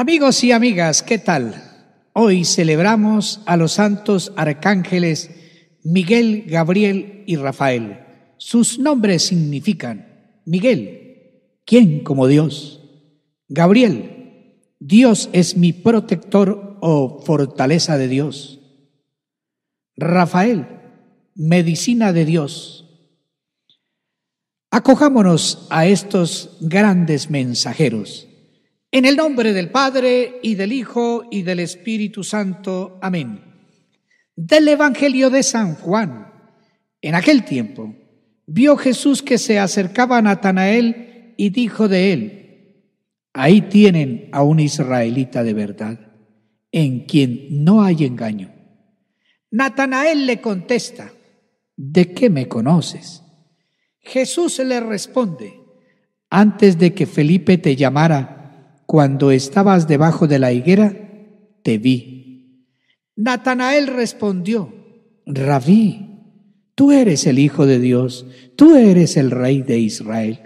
Amigos y amigas, ¿qué tal? Hoy celebramos a los santos arcángeles Miguel, Gabriel y Rafael. Sus nombres significan Miguel, ¿quién como Dios? Gabriel, Dios es mi protector o fortaleza de Dios. Rafael, medicina de Dios. Acojámonos a estos grandes mensajeros. En el nombre del Padre y del Hijo y del Espíritu Santo. Amén. Del Evangelio de San Juan. En aquel tiempo vio Jesús que se acercaba a Natanael y dijo de él, ahí tienen a un israelita de verdad, en quien no hay engaño. Natanael le contesta, ¿de qué me conoces? Jesús le responde, antes de que Felipe te llamara, cuando estabas debajo de la higuera, te vi. Natanael respondió, Rabí, tú eres el Hijo de Dios, tú eres el Rey de Israel.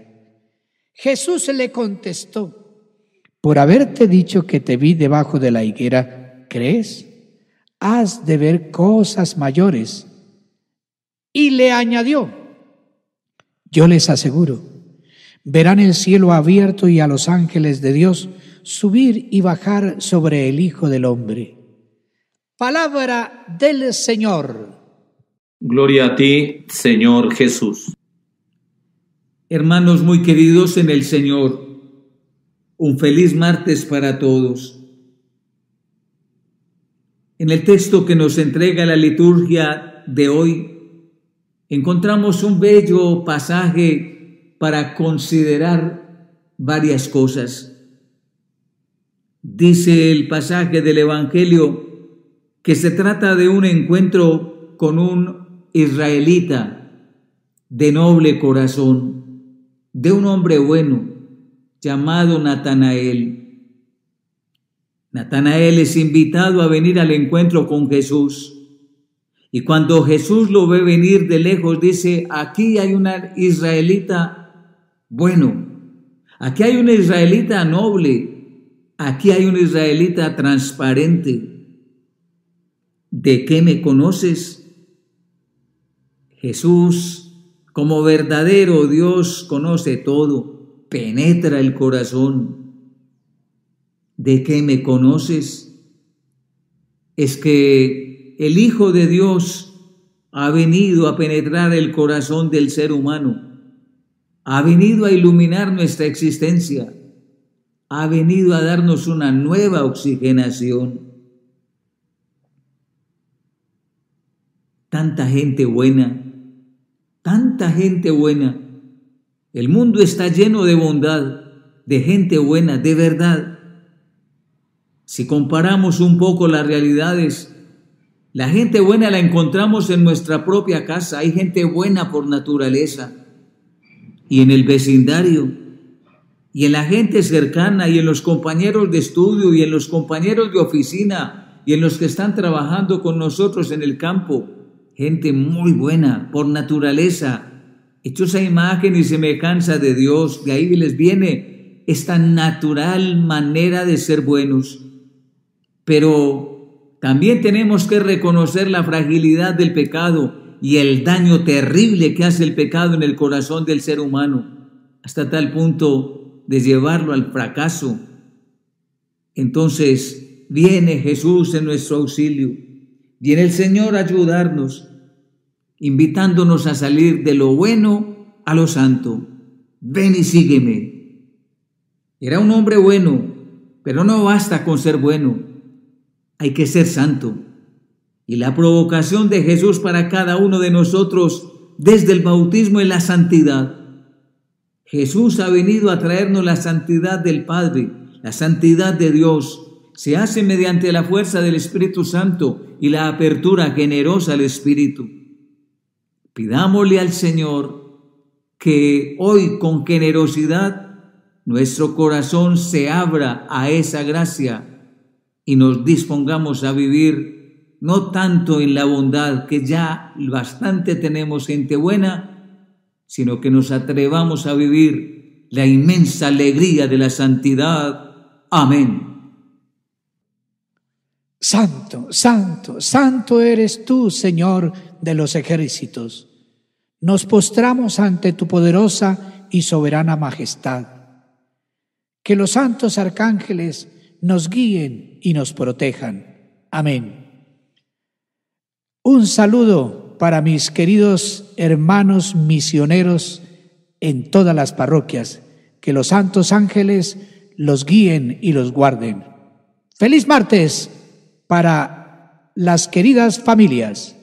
Jesús le contestó, por haberte dicho que te vi debajo de la higuera, ¿crees? Has de ver cosas mayores. Y le añadió, yo les aseguro, verán el cielo abierto y a los ángeles de Dios subir y bajar sobre el Hijo del Hombre. Palabra del Señor. Gloria a ti, Señor Jesús. Hermanos muy queridos en el Señor, un feliz martes para todos. En el texto que nos entrega la liturgia de hoy, encontramos un bello pasaje para considerar varias cosas. Dice el pasaje del Evangelio que se trata de un encuentro con un israelita de noble corazón, de un hombre bueno llamado Natanael. Natanael es invitado a venir al encuentro con Jesús. Y cuando Jesús lo ve venir de lejos, dice, aquí hay una israelita bueno. Aquí hay un israelita noble, aquí hay un israelita transparente. ¿De qué me conoces? Jesús, como verdadero Dios, conoce todo, penetra el corazón. ¿De qué me conoces? Es que el Hijo de Dios ha venido a penetrar el corazón del ser humano ha venido a iluminar nuestra existencia, ha venido a darnos una nueva oxigenación. Tanta gente buena, tanta gente buena. El mundo está lleno de bondad, de gente buena, de verdad. Si comparamos un poco las realidades, la gente buena la encontramos en nuestra propia casa. Hay gente buena por naturaleza y en el vecindario y en la gente cercana y en los compañeros de estudio y en los compañeros de oficina y en los que están trabajando con nosotros en el campo. Gente muy buena por naturaleza, hechos a imagen y semejanza de Dios. De ahí les viene esta natural manera de ser buenos. Pero también tenemos que reconocer la fragilidad del pecado y el daño terrible que hace el pecado en el corazón del ser humano, hasta tal punto de llevarlo al fracaso. Entonces viene Jesús en nuestro auxilio, viene el Señor a ayudarnos, invitándonos a salir de lo bueno a lo santo. Ven y sígueme. Era un hombre bueno, pero no basta con ser bueno, hay que ser santo. Y la provocación de Jesús para cada uno de nosotros desde el bautismo es la santidad. Jesús ha venido a traernos la santidad del Padre, la santidad de Dios. Se hace mediante la fuerza del Espíritu Santo y la apertura generosa al Espíritu. Pidámosle al Señor que hoy con generosidad nuestro corazón se abra a esa gracia y nos dispongamos a vivir no tanto en la bondad, que ya bastante tenemos gente buena, sino que nos atrevamos a vivir la inmensa alegría de la santidad. Amén. Santo, santo, santo eres tú, Señor de los ejércitos. Nos postramos ante tu poderosa y soberana majestad. Que los santos arcángeles nos guíen y nos protejan. Amén. Un saludo para mis queridos hermanos misioneros en todas las parroquias. Que los santos ángeles los guíen y los guarden. Feliz martes para las queridas familias.